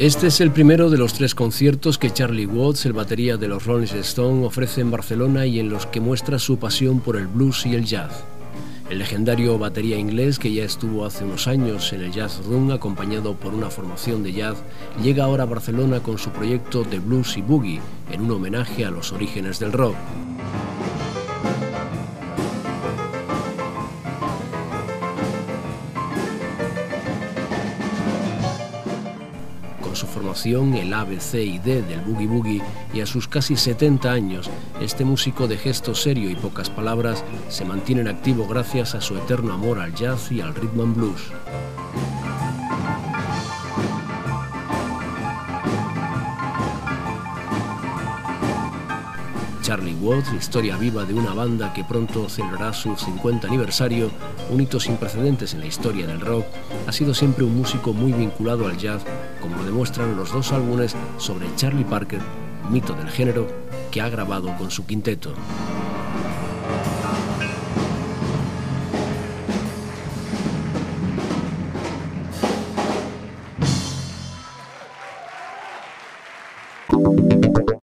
Este es el primero de los tres conciertos que Charlie Watts, el batería de los Rolling Stones, ofrece en Barcelona y en los que muestra su pasión por el blues y el jazz. El legendario batería inglés, que ya estuvo hace unos años en el Jazz Room acompañado por una formación de jazz, llega ahora a Barcelona con su proyecto de blues y boogie, en un homenaje a los orígenes del rock. Su formación, el A, B, C y D del Boogie Boogie, y a sus casi 70 años, este músico de gesto serio y pocas palabras se mantiene en activo gracias a su eterno amor al jazz y al rhythm and blues. Charlie Watts, historia viva de una banda que pronto celebrará su 50 aniversario, un hito sin precedentes en la historia del rock, ha sido siempre un músico muy vinculado al jazz, como lo demuestran los dos álbumes sobre Charlie Parker, mito del género, que ha grabado con su quinteto.